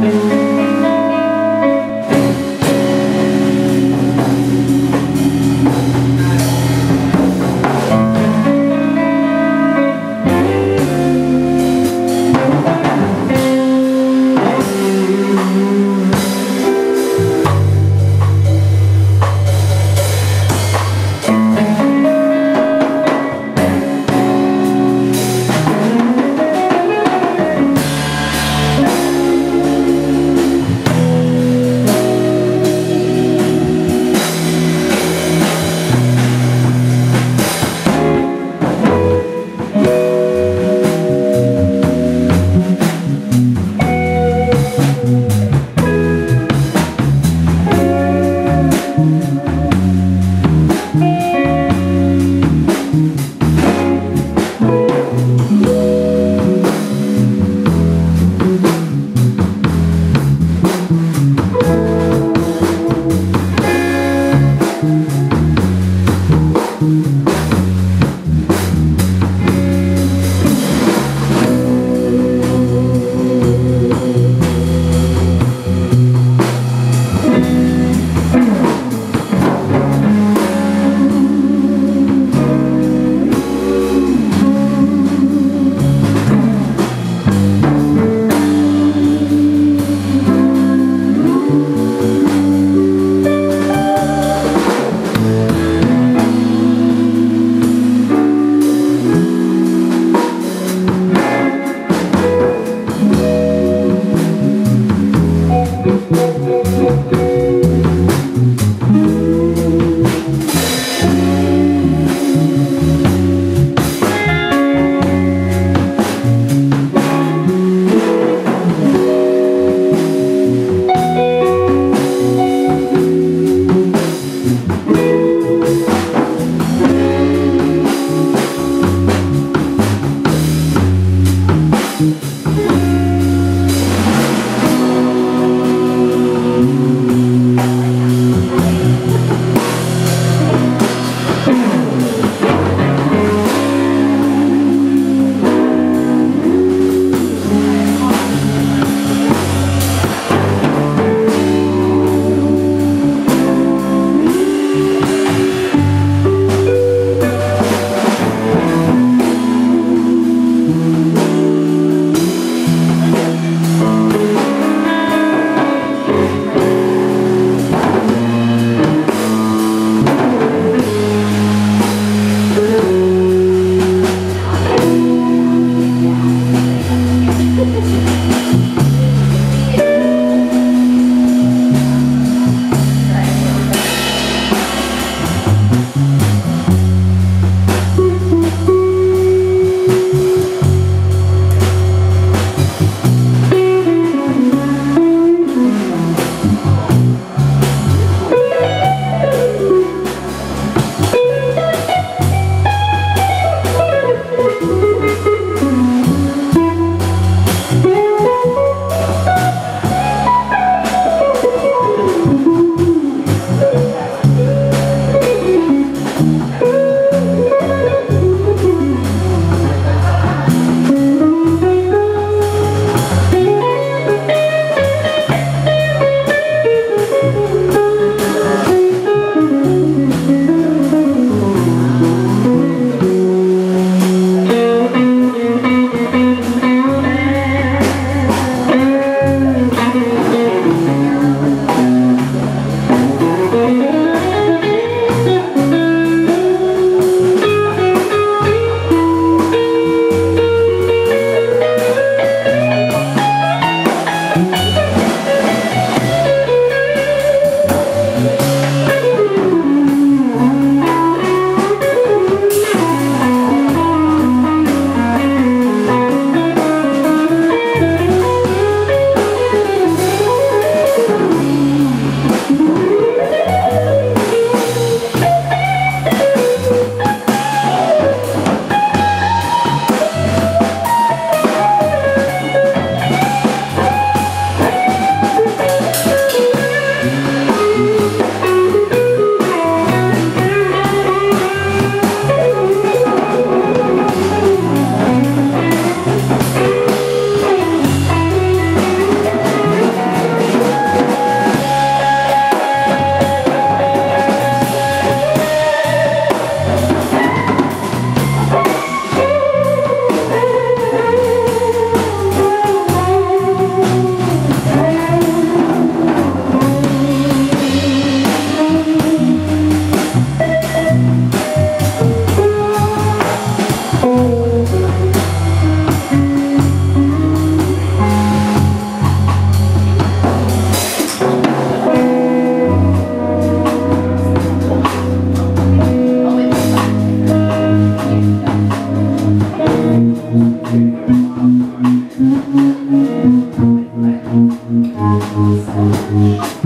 Mm-hmm. Mm-hmm.